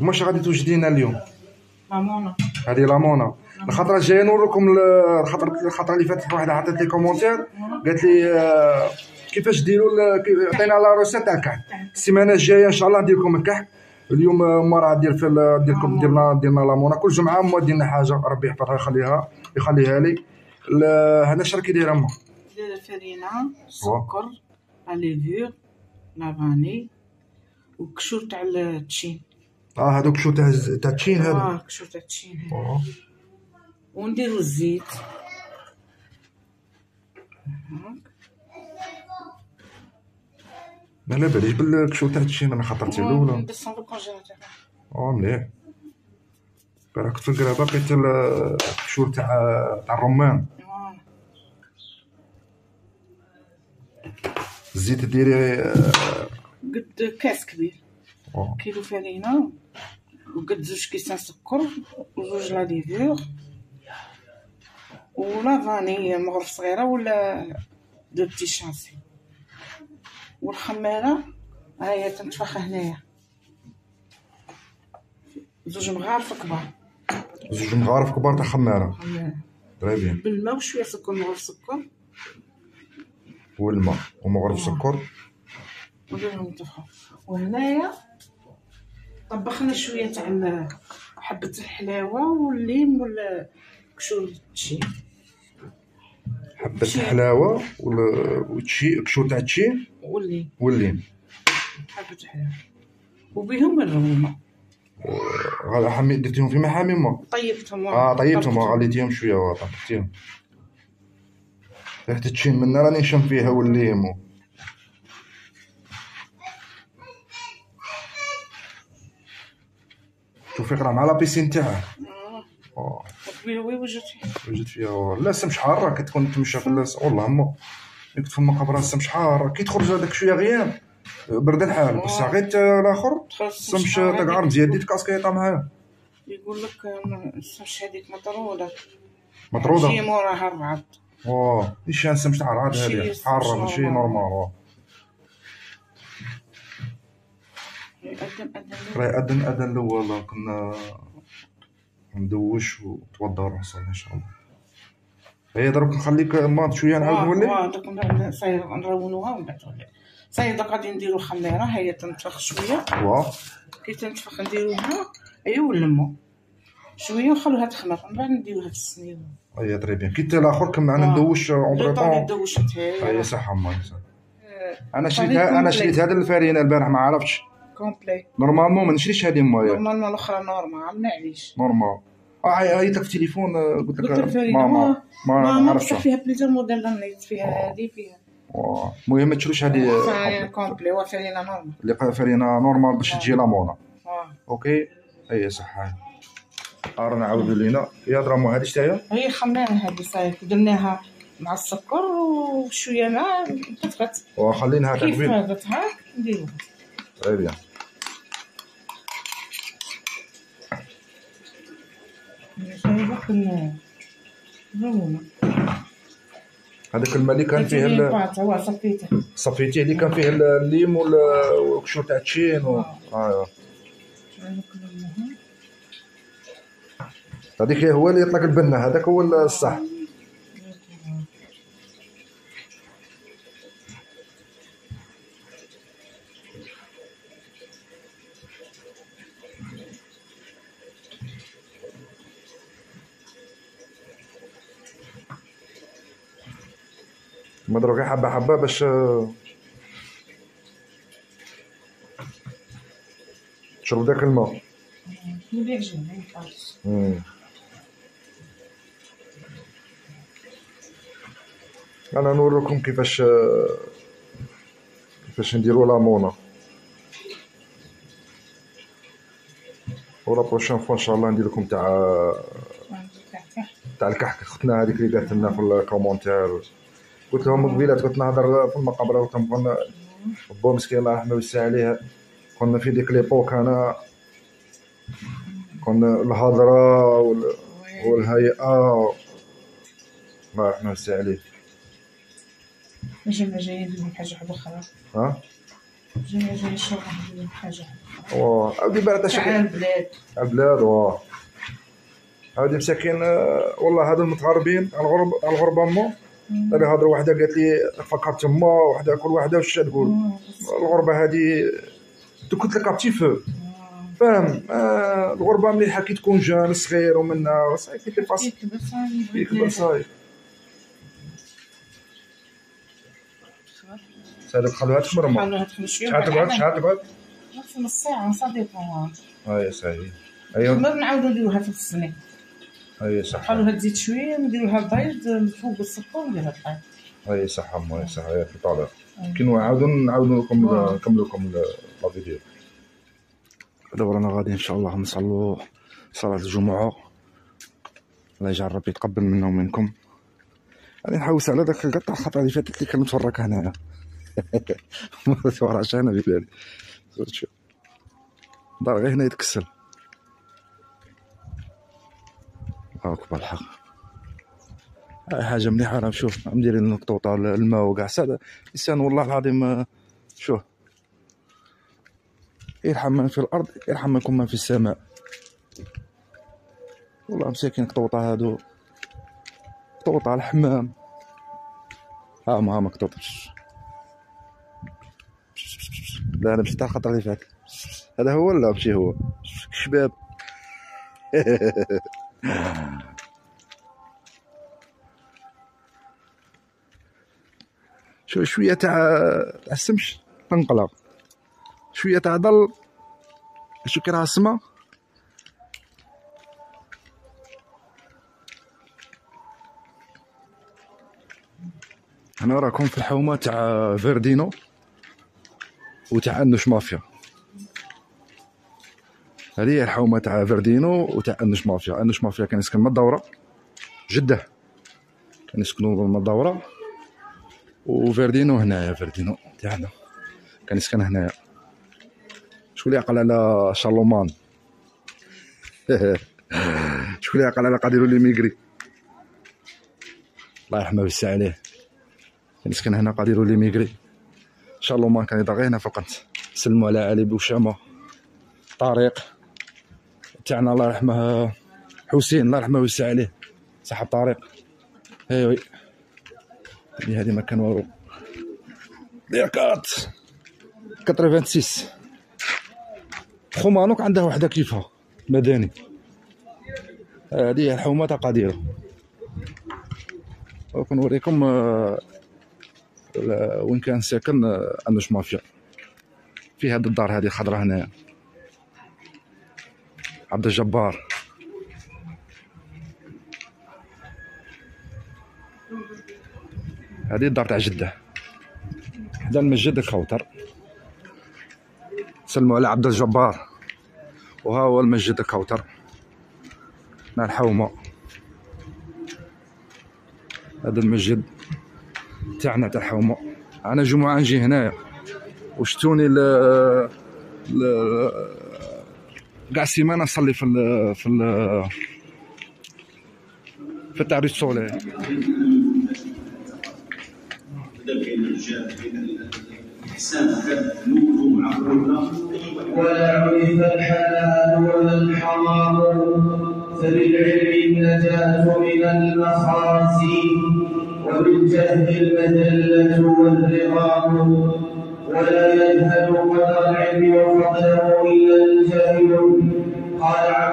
واش غادي توجدي لنا اليوم؟ لامونا هذه لامونا. الخطرة الجاية نوريكم ال- الخطره الخطرة اللي فاتت واحدة عطات لي commentaire. قالت لي آه، كيفاش ديروا عطينا la recette تاع. الكحك السيمانة الجاية إن شاء الله ندير لكم الكحك اليوم آه، ما راه دير في ال- دير لكم ديرنا ديرنا لامونا. كل جمعة ما ديرنا حاجة ربي يحفظها يخليها يخليها لي. هذا شرا كي دايرة ما دايرة الفرينه السكر la levure لا فاني وكشور تاع التشين آه هذوك شو تاع تاع التشين هذا آه كشور تاع التشين آه. ونديرو الزيت. ما لا باليش بالكشو تاع التشين أنا خطرتي له ولا ندسهم في الكونجيلاتور آه مليح راك في القرابه لقيت ال- الكشور تاع تاع الرمان. الزيت ديري قد كاس كبير. كيلو فرينه وقد زوج كيسان سكر وزوج la levure و la vanille مغرف صغيره ولا deux petits sachets والخماره ها هي تنتفخ هنايا زوج مغارف كبار زوج مغارف كبار تاع خماره بيان بالماء وشويه سكر مغرف سكر والماء ومغرف سكر وديرهم ينتفخوا وهنايا طبخنا شوية تاع حبة الحلاوة والليم والكشور التشين حبة الحلاوة وال- والتشي كشور تاع التشين والليم والليم حبة الحلاوة. وبيهم الرومة. حمي درتيهم في محامي ما طيبتهم. آه طيبتهم. غليتيهم شوية طبختيهم ريحة التشين من راني نشم فيها والليم توفيق راه مع لابيسين تاعه. آه. آه وي وجدت وجدت فيها لا السمش حاره كي تكون تمشى في اللاس والله ما كنت في المقابره السمش حاره كي تخرج هذاك شوية غيام برد الحال. بصح غير تا الآخر السمش تقعر مزيان ديت كاسكيطه معاه يقول لك آه، السمش هذيك مطرودة. شي مطروده موراها الرعد آه إيش السمش تاع ماشي هذه؟ حاره ماشي normal. يأذن أذن راه اذن اذن الأول كنا ندوش وتوضا ونروح نصلي إن شاء الله. هي دروك نخليك ما شوية نعاود نولي؟ واه دوك صاير نرونوها ومن بعد نولي صاير دوك غادي نديرو الخميره هي تنتفخ شوية. واه كي تنتفخ نديروها أيوا ونلمو شوية ونخلوها تخمر من بعد نديروها في الصينيه هي très bien. كي تا الآخر كم معنا. ندوش entre-temps دوشت هي. صح ما. آه، أنا شريت أنا. شريت هذا الفارينه البارح ما عرفتش. complet. normalement ما نشريش هذه مويا normalement الأخرى normal معليش normal آه عيطتك في التليفون آه، قلت لك الفريدة ما ما بصح فيها plusieurs modèles نيت فيها هذه فيها. آه. المهم ما تشروش هذه فرينة complet وفرينة normal اللي فارينه normal باش تجي لامونا. آه. OK؟ أي صح راه نعاودوا لينا. يا درامو هذه تاعي هي؟ خمامة هذه صاير. درناها مع السكر وشوية ماء طفت وخليناها كيف تقبيل هذا هاك نديروها très bien كنا نرونا هذاك الماء اللي كان فيه ال- صفيته. صفيتيه اللي كان فيه ال- الليم وال- والكشور تاع التشين و... آه. هذيك هو اللي يطلق البنه هذاك هو الصح. مضروب حبة حبة باش آه، تشرب داك الماء. أنا نوريكم كيفاش كيفاش نديرو لامونا ولا بروشين فوا ان شاء الله ندير لكم تاع تاع الكحك اختنا هذيك اللي قالت لنا في ال commentaire قلت لهم قبيلة كنت نهضر في المقابره قلت لهم كنا بو مسكين الله يرحمه ويسع عليه كنا في ديك l'époque انا كنا الهضرة وال... والهيئة. الله يرحمه ويسع عليه. نجم جايين لهم حاجة واحدة أخرى. ها؟ جاي جاي نشرب حاجة واه هادي بارا تاع شكل البلاد. البلاد واه هادي مساكين آه، والله هادو المتغربين الغرب الغربة مو هادي هضر وحدة قالت لي فكرت تما وحدة كل وحدة واش تقول. الغربة تو كنت لك بتي فو فاهم آه الغربة مليحة كي تكون جان صغير ومنا صافي كي فاس يكبر صايب يكبر صاي هذاك خلوها تمرمى خلوها تخلي شوية شحال تقعد؟ شحال تقعد؟ نص ساعة ça dépend اي صحيح ايوا نعاودو نديروها في السنة أي صح خلوها تزيد شوية نديرو لها البيض فوق السكر ونديرها البيض أي صح أي صح أي في طالع كي نعاودو نعاودو لكم. نكملو لكم la vidéo. دابا رانا غادي إن شاء الله نصلوا صلاة الجمعة. الله يجعل ربي يتقبل منا ومنكم. غادي نحوس على داك القطع الخطرة اللي فاتت اللي كان متفرك هنايا. ما تفرعش أنا بلادي شوف. دار غير هنا يتكسل. الله اكبر الحق هاي حاجة مليحة راه شوف مديرين النقطوطة الماء وكاع سادة الإنسان والله العظيم شوف. يرحم من في الأرض يرحم منكم من في السماء. والله مساكين قطوطة هادو. قطوطة الحمام. ها ما ها مكتوط لا أنا مشيت الخطر اللي فات. هذا هو ولا ماشي هو؟ شباب. شو شوية تاع تاع السمش تنقلع شوية تاع ظل شو كي راه السما أنا راكم في الحومة تاع فيردينو وتاع انوش مافيا. هذه هي الحومه تاع فيردينو وتاع أنوش مافيا. أنوش مافيا كان يسكن من الدورة. جدة. كان يسكنوا من الدورة. وفيردينو هنايا فيردينو تاعنا. كان يسكن هنايا. شكون اللي عقل على شارلومان شكون اللي عقل على قاديرو l'émigré الله يرحمه ويسع عليه. كان يسكن هنا قاديرو لي ميغري شارلومان كان يضغي هنا فقط. سلموا على علي بوشامة. طارق. تاعنا الله يرحمه حسين الله يرحمه ويسع عليه. صاحب طارق ايوي هذه ما كان والو ديكات. 86 خومانوك عنده وحدة كيفها؟ مدني. هذه هي الحومة تاع قديره وكنوريكم آه، وين كان ساكن آه، أنوش مافيا. في هاد الدار هذه الخضراء هنايا. عبد الجبار. هذه الدار تاع جدة. حدا المسجد الكوثر سلموا على عبد الجبار. وها هو المسجد الكوثر مع الحومه هذا المسجد تاعنا تاع الحومه أنا جمعة نجي هنايا. وشتوني ل ل كاع السيمانه نصلي في ال في ال في التعريس الصولي ولا عرف الحلال ولا الحرام فبالعلم النجاة من المخازي وبالجهل المذلة والرغام ولا يجهل قدر العلم وفضله إلا قال